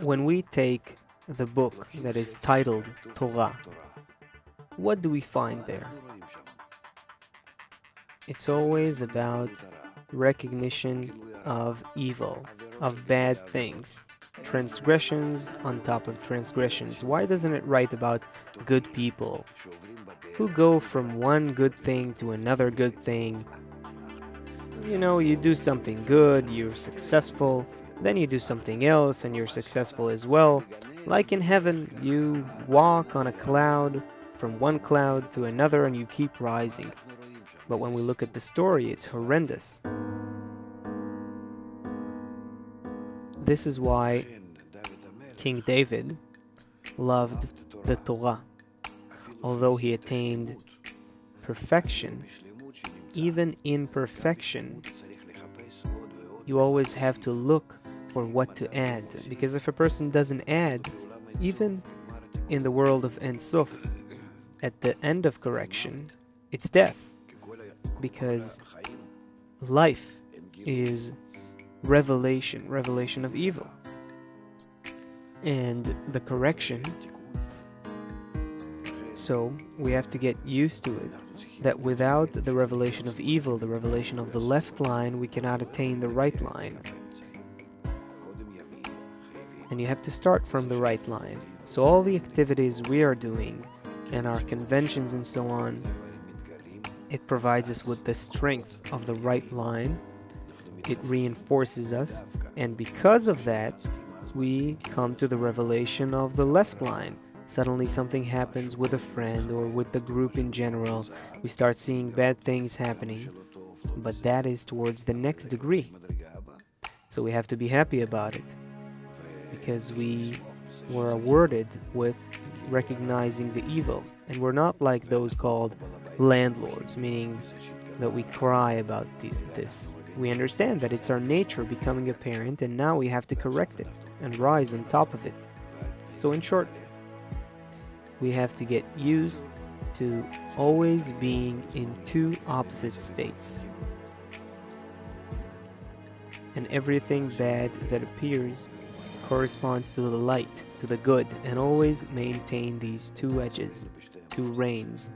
When we take the book that is titled Torah, what do we find there? It's always about recognition of evil, of bad things, transgressions on top of transgressions. Why doesn't it write about good people who go from one good thing to another good thing? You know, you do something good, you're successful, then you do something else and you're successful as well. Like in heaven, you walk on a cloud from one cloud to another and you keep rising. But when we look at the story, it's horrendous. This is why King David loved the Torah. Although he attained perfection, even in perfection, you always have to look for what to add. Because if a person doesn't add, even in the world of Ein Sof, at the end of correction, it's death. Because life is revelation, revelation of evil. And the correction, so we have to get used to it. That without the revelation of evil, the revelation of the left line, we cannot attain the right line and you have to start from the right line. So all the activities we are doing and our conventions and so on, it provides us with the strength of the right line. It reinforces us, and because of that, we come to the revelation of the left line. Suddenly, something happens with a friend or with the group in general. We start seeing bad things happening, but that is towards the next degree. So we have to be happy about it because we were awarded with recognizing the evil. And we're not like those called landlords, meaning that we cry about the, this. We understand that it's our nature becoming apparent, and now we have to correct it and rise on top of it. So, in short, we have to get used to always being in two opposite states. And everything bad that appears corresponds to the light, to the good, and always maintain these two edges, two reins.